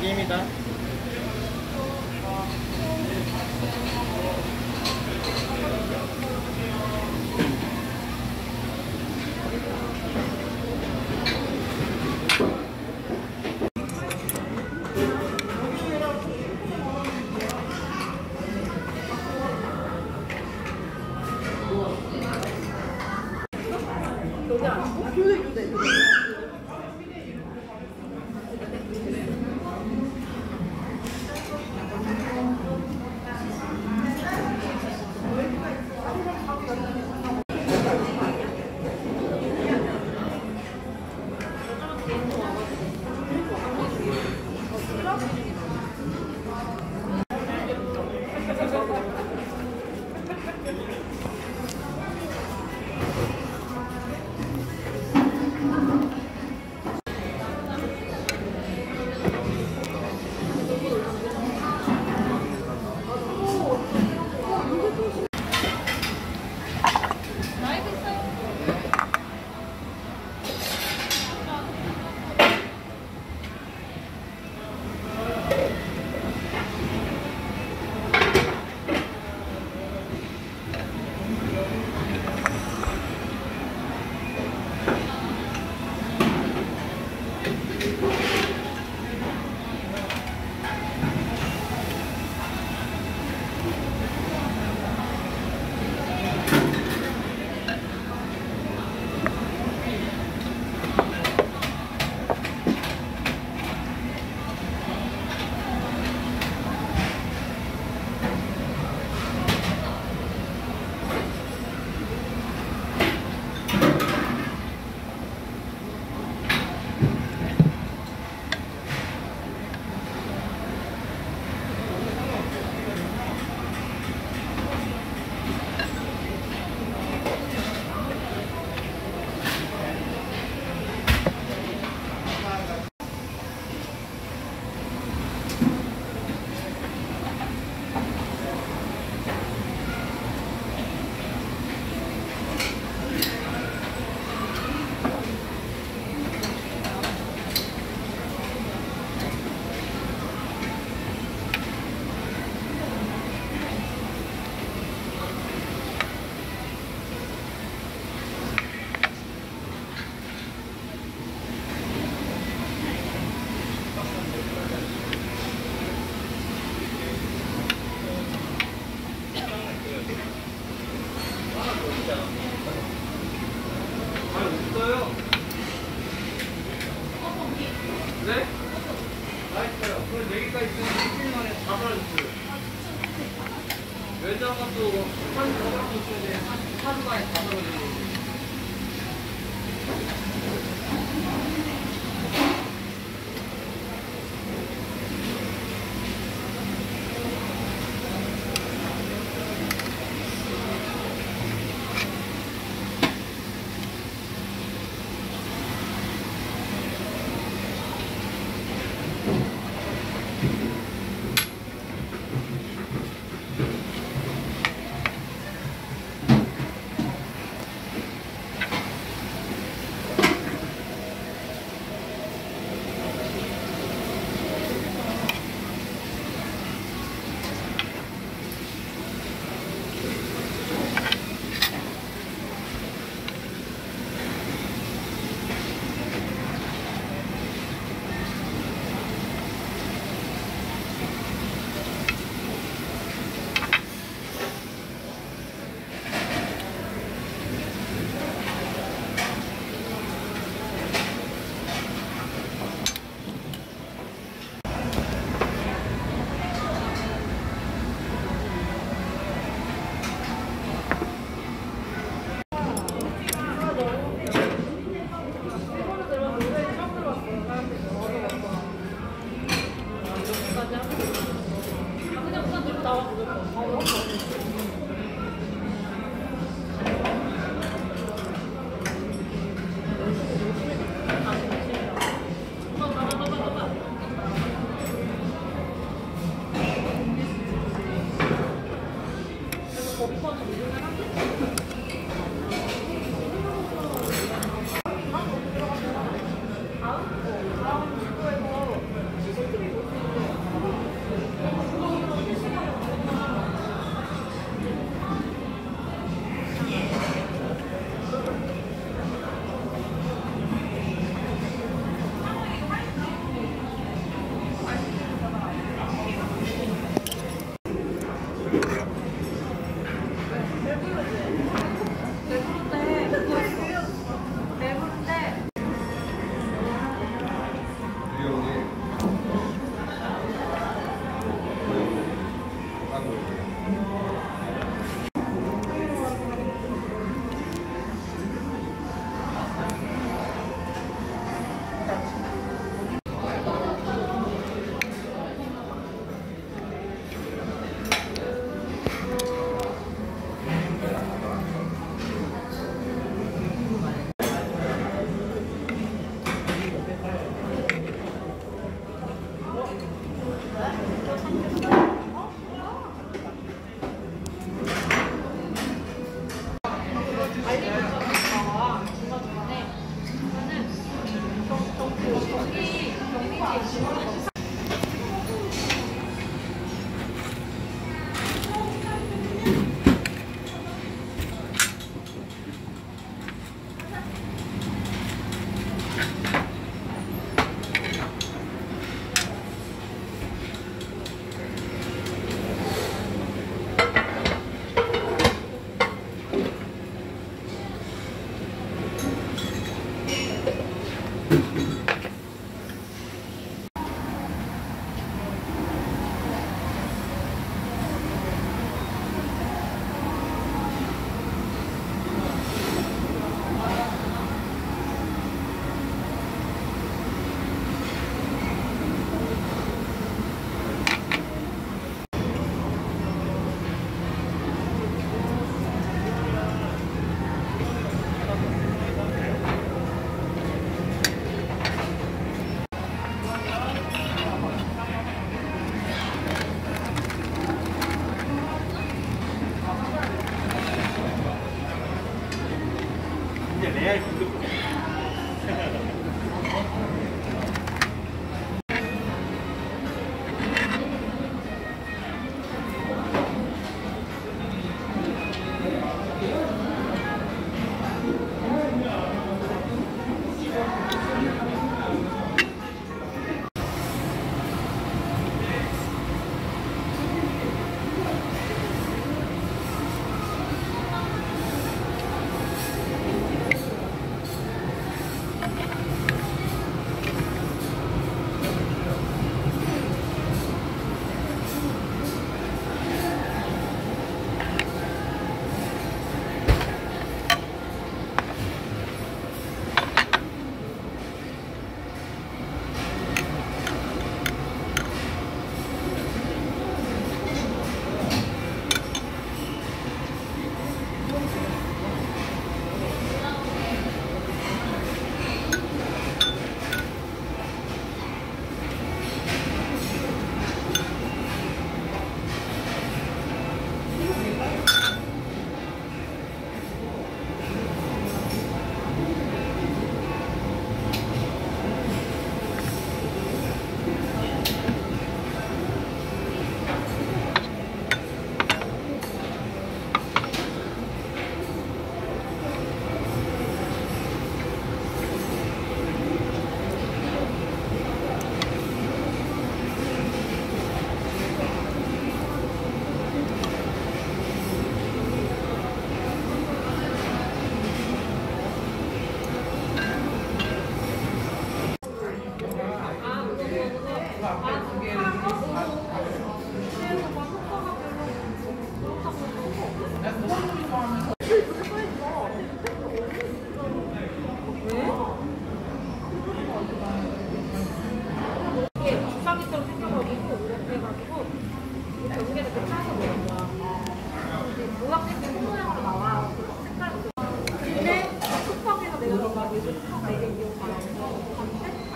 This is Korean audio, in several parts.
가게입니다. 여기 안 돼? 네? 맛있어요. 그럼 여기까지 있으면 1분만에 다 사라졌어요. 외자가 또 한, 더블로 있는데 하루만에 다 사라졌어요. pasando. 뮤지카가 이게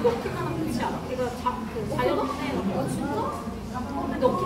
이렇게 하면 되지 않아? 내가 자, 그 자연 어, 진짜? 어, 근데 넣기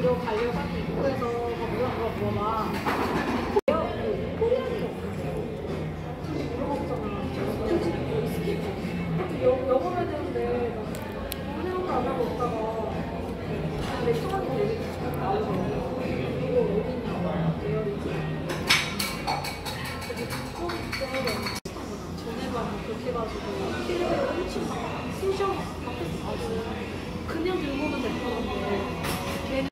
들어가려고 하는 입구에서 뭐야 뭐야 뭐야